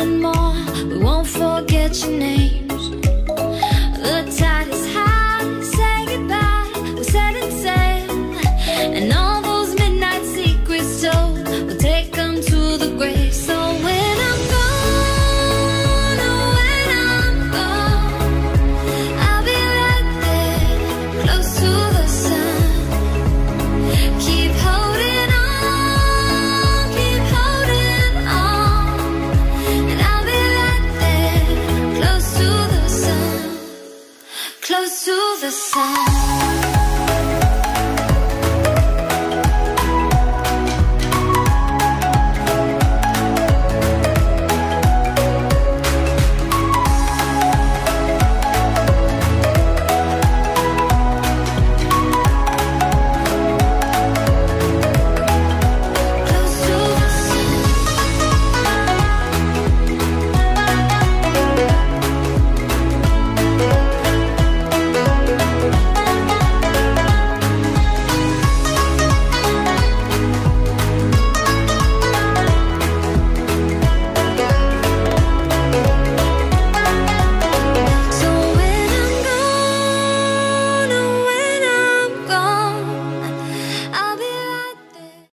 and more. We won't forget your name. the sound